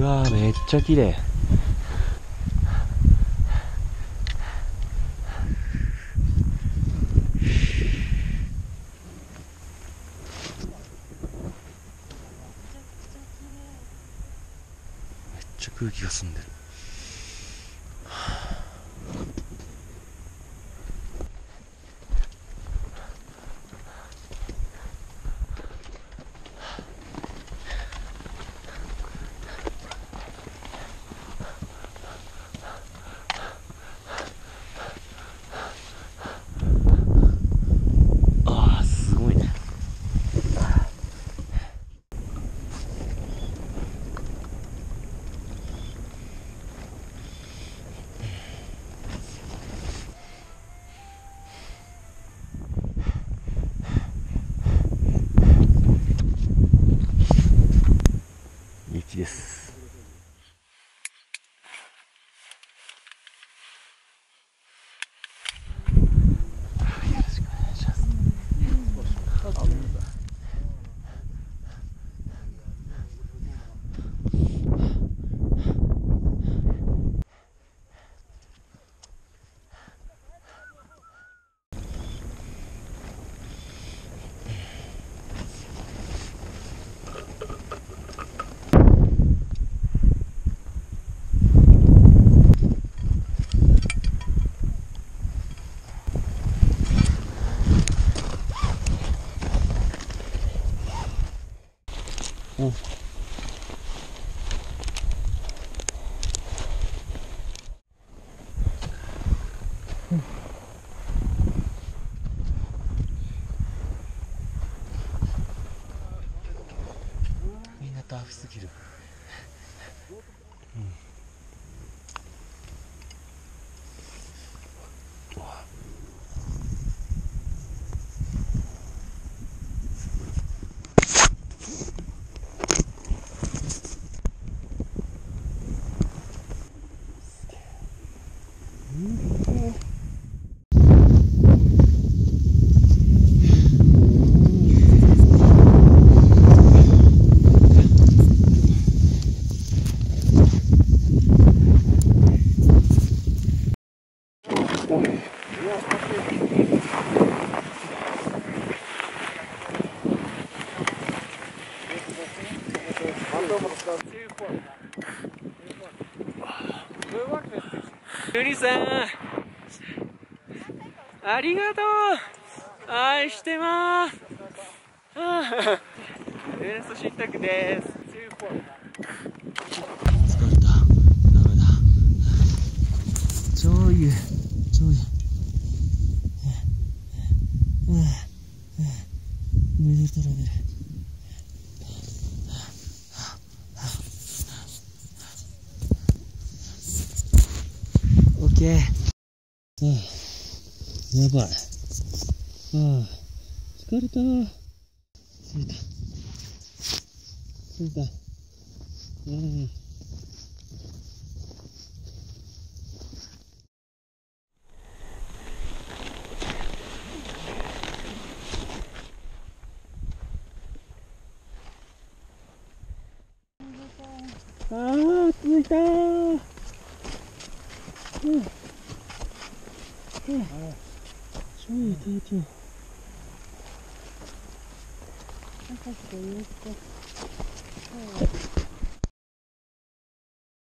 うわーめっちゃ綺麗。めっちゃ空気が澄んでる。うん。みんなタフすぎる。うん。ゆりさんありがとう愛してますはあエスト失格です疲れた。ダメだ超湯超湯ぬるとろぬるオッケー。うん。やばい。ああ、疲れた。着いた。着いた。うん。ああ、着いたー。超いい体調。朝来てゆっくり